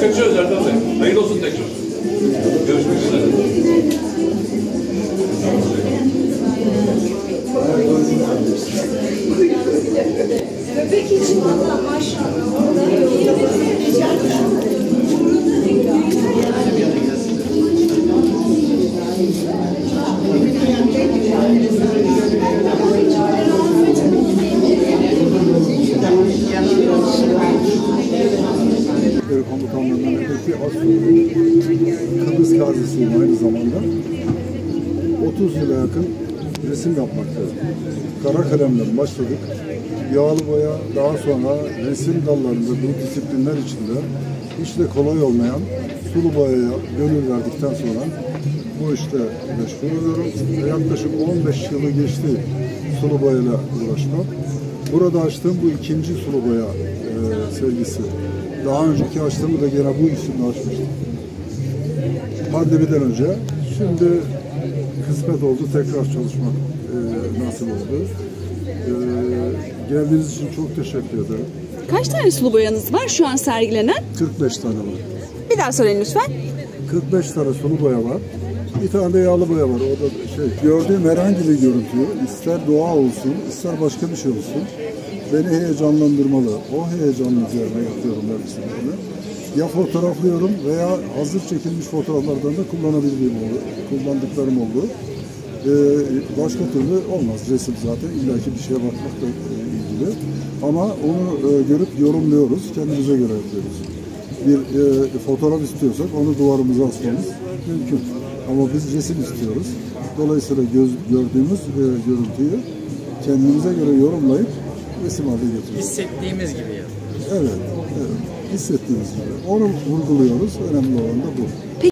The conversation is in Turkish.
Kaçıyoruz Erdem Bey. Hayırlı olsun tekrar. Görüşmek üzere. Bebek için valla maşallah. Orada Askeri komutanlığından assubayım. Kıbrıs gazisiyim aynı zamanda. 30 yıla yakın resim yapmaktayım. Kara kalemle başladık. Yağlı boya daha sonra resim dallarında bu disiplinler içinde hiç de kolay olmayan sulu boyaya gönül verdikten sonra bu işte meşgul oluyorum. Yaklaşık 15 yılı geçti sulu boyayla uğraşmak. Burada açtığım bu ikinci sulu boya e, sergisi. Daha önceki açtığımı da gene bu isimle açmıştım. Pandemiden önce. Şimdi kısmet oldu tekrar çalışmak e, nasip oldu. E, geldiğiniz için çok teşekkür ederim. Kaç tane sulu boyanız var şu an sergilenen? 45 tane var. Bir daha söyleyin lütfen. 45 tane sulu boya var. Bir tane de yağlı boya var. O da şey, gördüğüm herhangi bir görüntü, ister doğa olsun, ister başka bir şey olsun, beni heyecanlandırmalı. O heyecanın üzerine yapıyorum resimlerimi. Ya fotoğraflıyorum veya hazır çekilmiş fotoğraflardan da kullanabildiğim oldu, kullandıklarım oldu. Ee, başka türlü olmaz resim zaten. İlla ki bir şeye bakmakla e, ilgili. Ama onu e, görüp yorumluyoruz, kendimize göre yapıyoruz bir e, fotoğraf istiyorsak onu duvarımıza asmamız mümkün. Ama biz resim istiyoruz. Dolayısıyla göz, gördüğümüz e, görüntüyü kendimize göre yorumlayıp resim haline getiriyoruz. hissettiğimiz gibi ya. Evet, evet. Hissettiğimiz gibi. Onu vurguluyoruz. Önemli olan da bu.